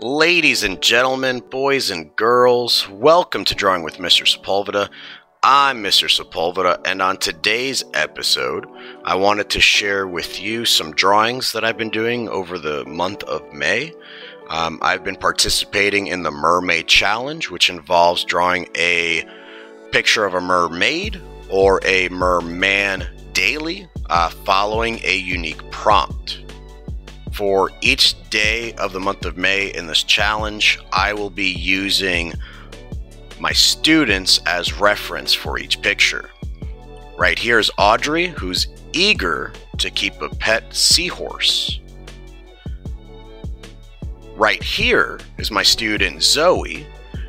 Ladies and gentlemen, boys and girls, welcome to Drawing with Mr. Sepulveda. I'm Mr. Sepulveda, and on today's episode, I wanted to share with you some drawings that I've been doing over the month of May. Um, I've been participating in the MerMay Challenge, which involves drawing a picture of a mermaid or a merman daily, uh, following a unique prompt. For each day of the month of May in this challenge, I will be using my students as reference for each picture. Right here is Audrey, who's eager to keep a pet seahorse. Right here is my student Zoe,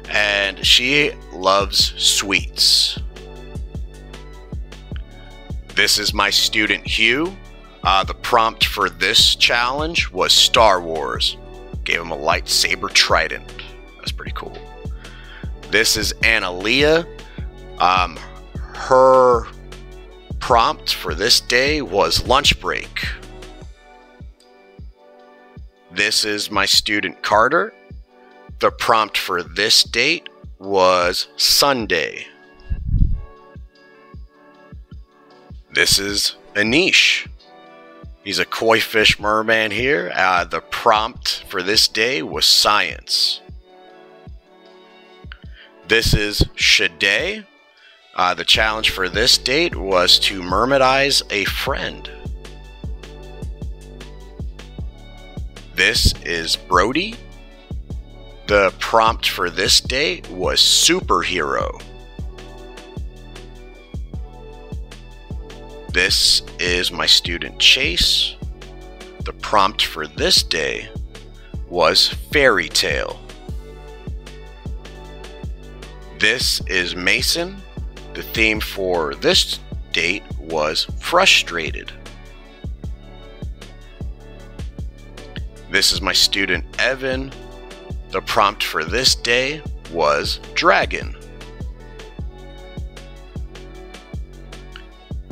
and she loves sweets. This is my student Hugh, uh, the prompt for this challenge was Star Wars. Gave him a lightsaber trident. That's pretty cool. This is Analia. Um, her prompt for this day was lunch break. This is my student Carter. The prompt for this date was Sunday. This is Anish. He's a koi fish merman here. Uh, the prompt for this day was science. This is Shade. Uh, the challenge for this date was to mermaidize a friend. This is Brody. The prompt for this day was superhero. This is my student Chase. The prompt for this day was fairy tale. This is Mason. The theme for this date was frustrated. This is my student Evan. The prompt for this day was dragon.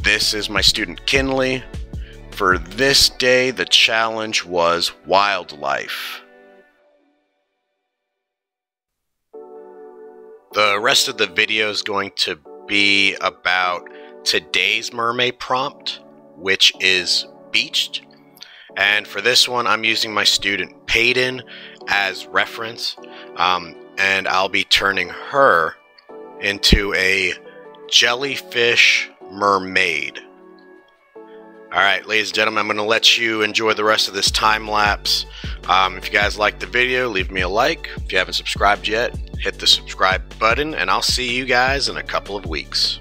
This is my student Kinley. For this day, the challenge was wildlife. The rest of the video is going to be about today's mermaid prompt, which is beached. And for this one, I'm using my student Peyton as reference, um, and I'll be turning her into a jellyfish mermaid. All right, ladies and gentlemen, I'm going to let you enjoy the rest of this time lapse. Um, if you guys liked the video, leave me a like. If you haven't subscribed yet, hit the subscribe button, and I'll see you guys in a couple of weeks.